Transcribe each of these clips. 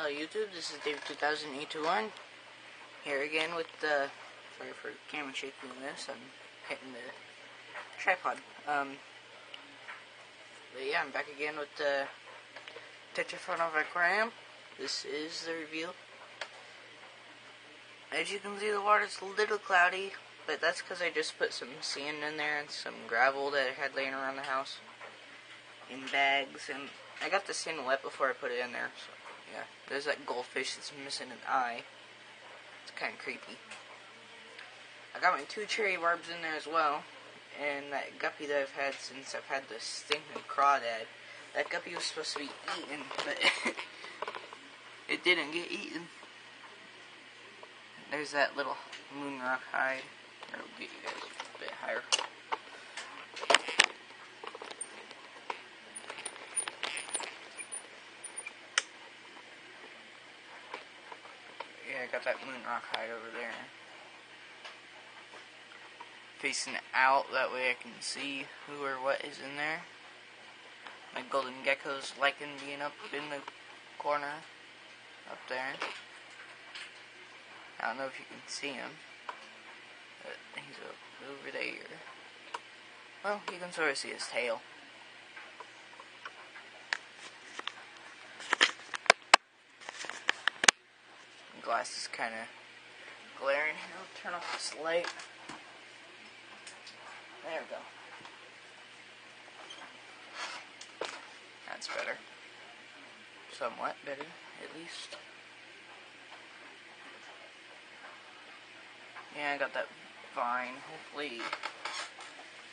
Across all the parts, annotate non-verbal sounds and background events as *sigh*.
Hello YouTube, this is David2000821 here again with the, sorry for camera shaking this, I'm hitting the tripod. Um, but yeah, I'm back again with the Tetrafauna Viquarium. This is the reveal. As you can see, the water's a little cloudy, but that's because I just put some sand in there and some gravel that I had laying around the house in bags, and I got the sand wet before I put it in there, so yeah. There's that goldfish that's missing an eye. It's kind of creepy. I got my two cherry barbs in there as well, and that guppy that I've had since I've had the stinking crawdad. That guppy was supposed to be eaten, but *laughs* it didn't get eaten. There's that little moon rock hide. I'll get you guys a bit higher. Yeah, I got that moon rock hide over there. Facing out, that way I can see who or what is in there. My golden gecko's liking being up in the corner. Up there. I don't know if you can see him. But he's over there. Well, you can sort of see his tail. Glass is kind of glaring. I'll turn off this light. There we go. That's better. Somewhat better, at least. Yeah, I got that vine. Hopefully,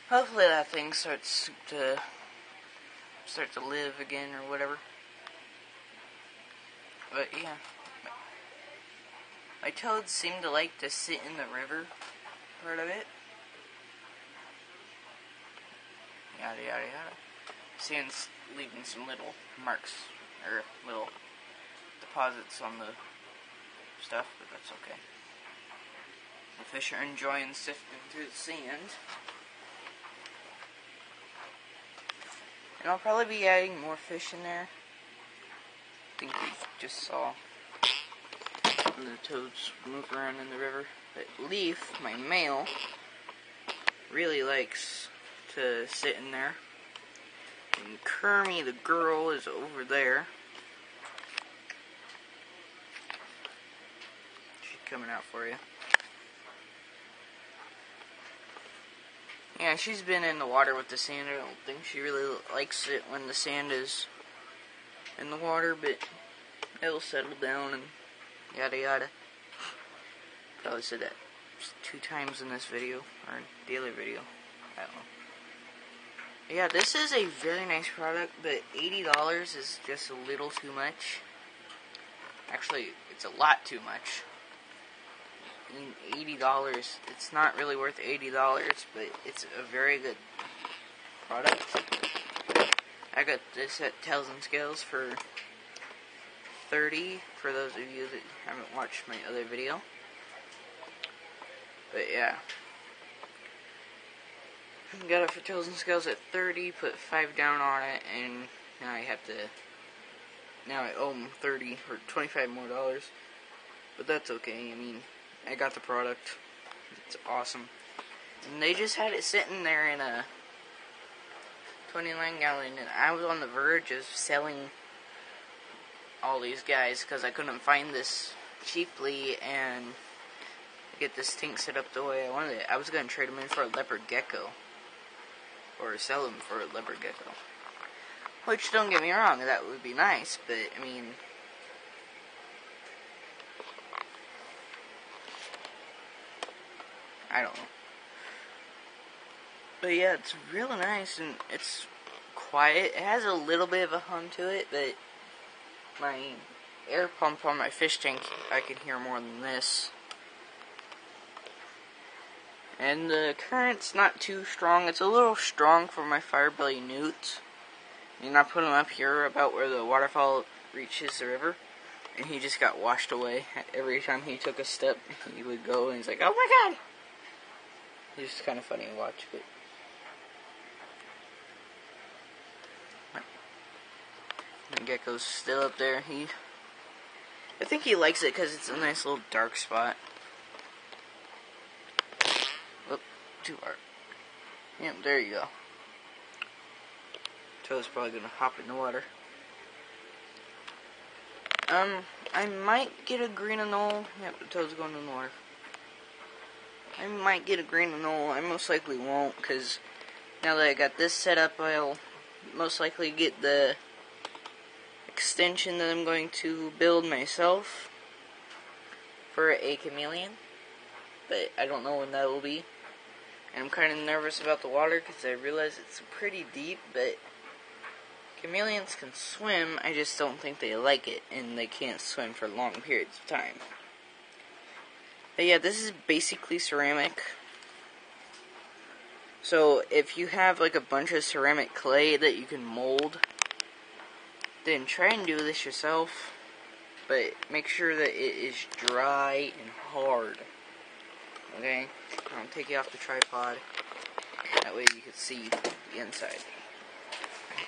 hopefully that thing starts to start to live again or whatever. But yeah, my toads seem to like to sit in the river part of it. Yada yada yada. Seeing leaving some little marks or little deposits on the stuff, but that's okay. The fish are enjoying sifting through the sand. And I'll probably be adding more fish in there. I think we just saw the toads move around in the river. But Leaf, my male, really likes to sit in there. And Kermie, the girl, is over there. She's coming out for you. Yeah, she's been in the water with the sand. I don't think she really likes it when the sand is in the water, but it'll settle down and yada yada. Probably said that two times in this video, or daily video. I don't know. Yeah, this is a very nice product, but $80 is just a little too much. Actually, it's a lot too much. I mean, $80, it's not really worth $80, but it's a very good product. I got this at Tails and Scales for 30 for those of you that haven't watched my other video. But yeah. Got it for Tails and Scales at 30, put 5 down on it, and now I have to, now I owe them 30 or 25 more dollars. But that's okay, I mean, I got the product. It's awesome. And they just had it sitting there in a 29 gallon, and I was on the verge of selling all these guys because I couldn't find this cheaply and get this tank set up the way I wanted it. I was going to trade them in for a leopard gecko. Or sell them for a leopard gecko. Which, don't get me wrong, that would be nice, but, I mean, I don't know. But yeah, it's real nice and it's quiet. It has a little bit of a hum to it, but my air pump on my fish tank, I can hear more than this. And the current's not too strong. It's a little strong for my firebelly newts. And I put him up here about where the waterfall reaches the river. And he just got washed away. Every time he took a step, he would go and he's like, oh my god! It's just kind of funny to watch, but. Gecko's still up there. He I think he likes it because it's a nice little dark spot. Whoop, too hard. Yep, there you go. Toad's probably gonna hop in the water. Um, I might get a green anole. Yep, the toad's going in the water. I might get a green anole. I most likely won't, because now that I got this set up, I'll most likely get the extension that I'm going to build myself for a chameleon. But I don't know when that will be. And I'm kind of nervous about the water because I realize it's pretty deep, but chameleons can swim. I just don't think they like it, and they can't swim for long periods of time. But yeah, this is basically ceramic. So if you have like a bunch of ceramic clay that you can mold, then try and do this yourself. But make sure that it is dry and hard. Okay? I'll take you off the tripod. That way you can see the inside.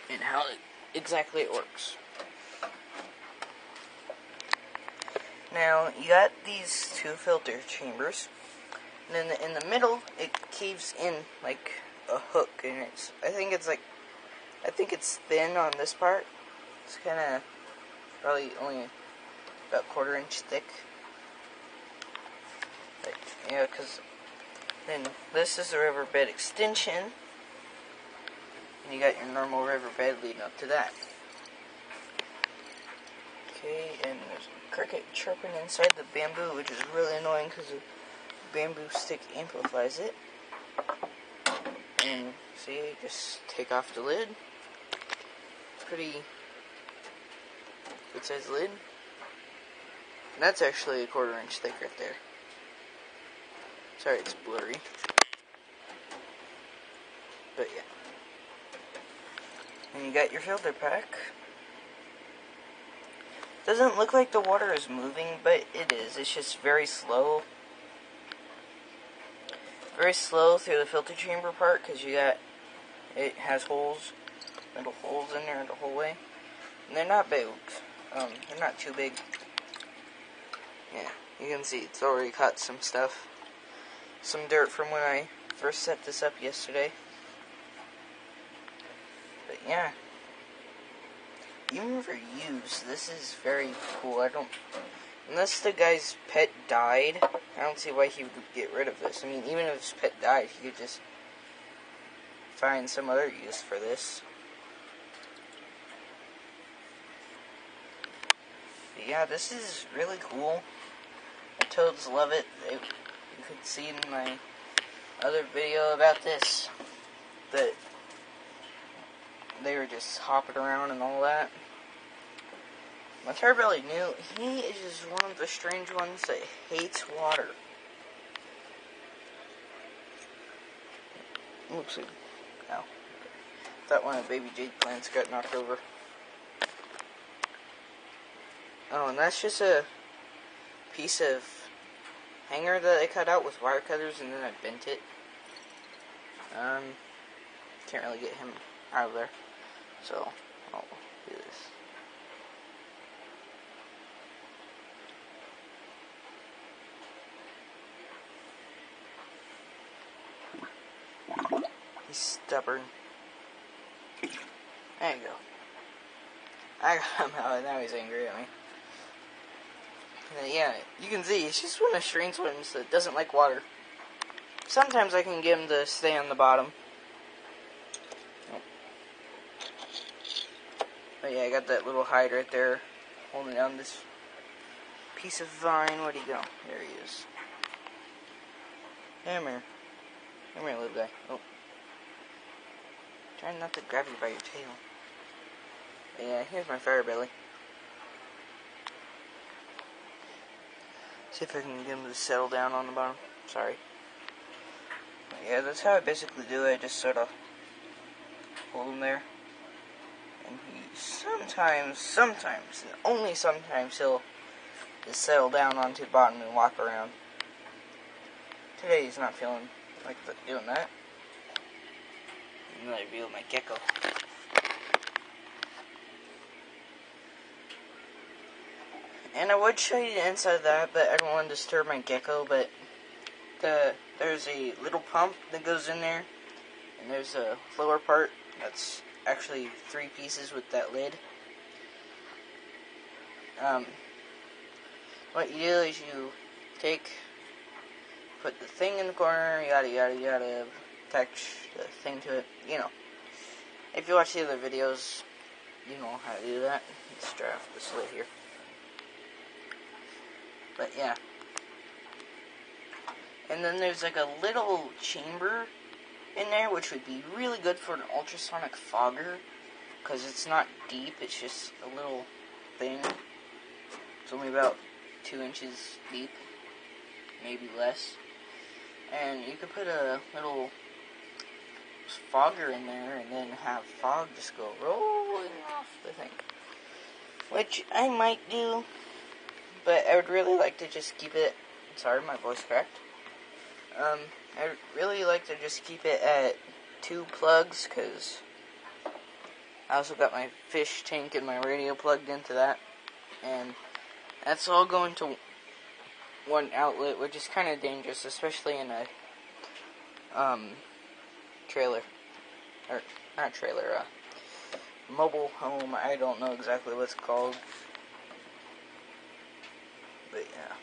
And how exactly it works. Now, you got these two filter chambers. And then in the middle, it caves in like a hook. And it's, I think it's like, I think it's thin on this part. It's kind of probably only about quarter inch thick. But, yeah, because then this is the riverbed extension. And you got your normal riverbed leading up to that. Okay, and there's a cricket chirping inside the bamboo, which is really annoying because the bamboo stick amplifies it. And see, just take off the lid. Pretty good size lid. And that's actually a quarter inch thick right there. Sorry, it's blurry. But yeah. And you got your filter pack. Doesn't look like the water is moving, but it is. It's just very slow. Very slow through the filter chamber part because you got it has holes, little holes in there the whole way. And they're not big. Um, they're not too big. Yeah, you can see it's already caught some stuff. Some dirt from when I first set this up yesterday. But yeah. Even for use, this is very cool. I don't unless the guy's pet died, I don't see why he would get rid of this. I mean, even if his pet died, he could just find some other use for this. Yeah, this is really cool. The toads love it. You could see in my other video about this that they were just hopping around and all that. My firebelly newt he is just one of the strange ones that hates water. Looks like, oh, that one of baby jade plants got knocked over. Oh, and that's just a piece of hanger that I cut out with wire cutters and then I bent it. Um, can't really get him out of there. So, I'll do this. He's stubborn. There you go. I got him out, now he's angry at me. Yeah, you can see, he's just one of strange ones that doesn't like water. Sometimes I can get him to stay on the bottom. But yeah, I got that little hide right there holding down this piece of vine. Where'd he go? There he is. Come here. Come here, little guy. Oh. Trying not to grab you by your tail. Yeah, here's my fire belly. See if I can get him to settle down on the bottom. Sorry. But yeah, that's how I basically do it. I just sort of hold him there. And he sometimes, sometimes, and only sometimes, he'll just settle down onto the bottom and walk around. Today he's not feeling like doing that. I'm reveal my gecko. And I would show you the inside of that, but I don't want to disturb my gecko. But the there's a little pump that goes in there, and there's a lower part that's actually three pieces with that lid. Um, what you do is you take, put the thing in the corner, yada yada yada, attach the thing to it. You know, if you watch the other videos, you know how to do that. Let's dry this lid here. But yeah. And then there's like a little chamber in there, which would be really good for an ultrasonic fogger, because it's not deep, it's just a little thing. It's only about two inches deep, maybe less. And you could put a little fogger in there and then have fog just go rolling off the thing. Which I might do, but I would really like to just keep it. Sorry, my voice cracked. Um, I really like to just keep it at two plugs because I also got my fish tank and my radio plugged into that, and that's all going to one outlet, which is kind of dangerous, especially in a um, trailer or not trailer, uh, mobile home. I don't know exactly what's called, but yeah,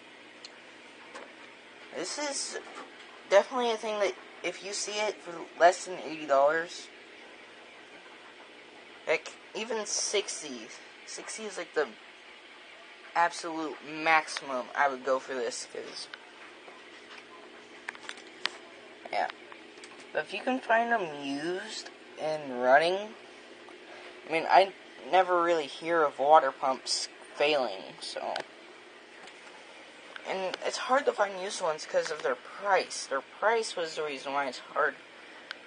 this is definitely a thing that if you see it for less than eighty dollars, like even sixty, sixty is like the absolute maximum I would go for this because yeah. But if you can find them used and running, I mean, I never really hear of water pumps failing, so. And it's hard to find used ones because of their price. Their price was the reason why it's hard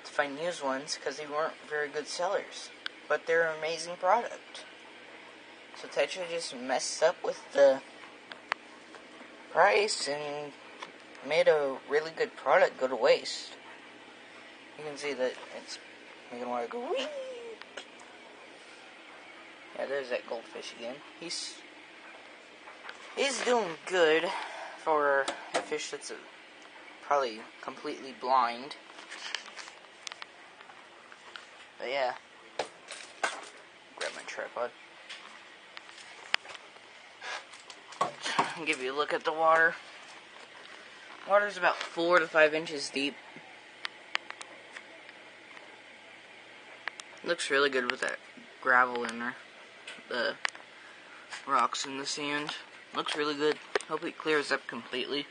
to find used ones because they weren't very good sellers. But they're an amazing product. So Tetra just messed up with the price and made a really good product go to waste. You can see that it's making water go. Yeah, there's that goldfish again. He's he's doing good for a fish that's a, probably completely blind. But yeah, grab my tripod. give you a look at the water. Water's about four to five inches deep. Looks really good with that gravel in there. The rocks and the sand. Looks really good. Hope it clears up completely.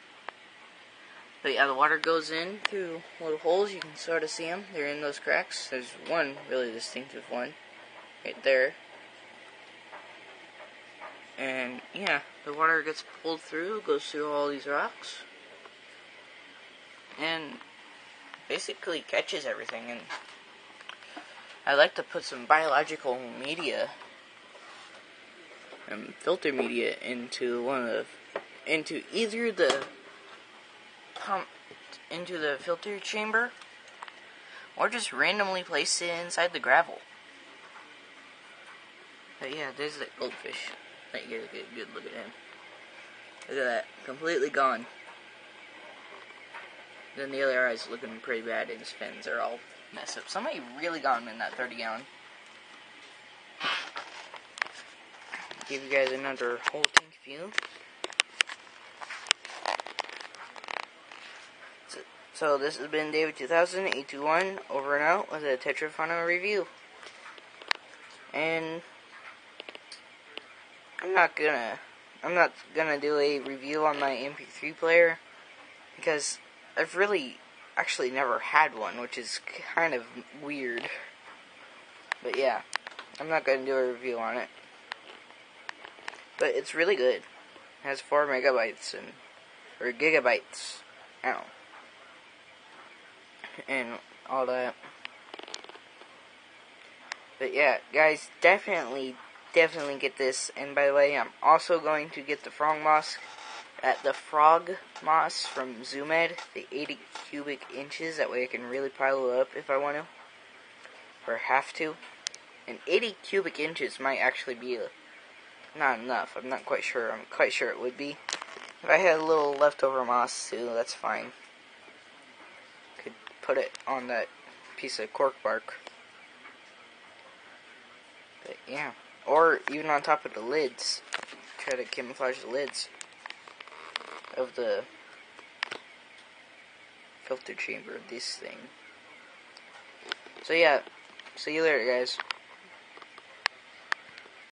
But yeah, the water goes in through little holes. You can sort of see them. They're in those cracks. There's one really distinctive one right there. And yeah, the water gets pulled through, goes through all these rocks, and basically catches everything. And I like to put some biological media and filter media into one of into either the pump into the filter chamber or just randomly place it inside the gravel. But yeah, there's the goldfish. Let you get a good look at him. Look at that. Completely gone. Then the other eye's looking pretty bad and his fins are all messed up. Somebody really got him in that 30 gallon. Give you guys another whole tank view. So, so this has been David 2000 821 over and out with a Tetrafauna review. And I'm not gonna I'm not gonna do a review on my MP3 player because I've really actually never had one, which is kind of weird. But yeah, I'm not gonna do a review on it. But it's really good. It has four megabytes and or gigabytes. Know. And all that. But yeah, guys, definitely definitely get this. And by the way, I'm also going to get the frog moss at the frog moss from Zoo Med, the 80 cubic inches. That way I can really pile it up if I want to, or have to. And 80 cubic inches might actually be not enough. I'm not quite sure. I'm quite sure it would be. If I had a little leftover moss too, that's fine. Could put it on that piece of cork bark. But yeah. Or even on top of the lids. Try to camouflage the lids of the filter chamber of this thing. So yeah, see you later guys.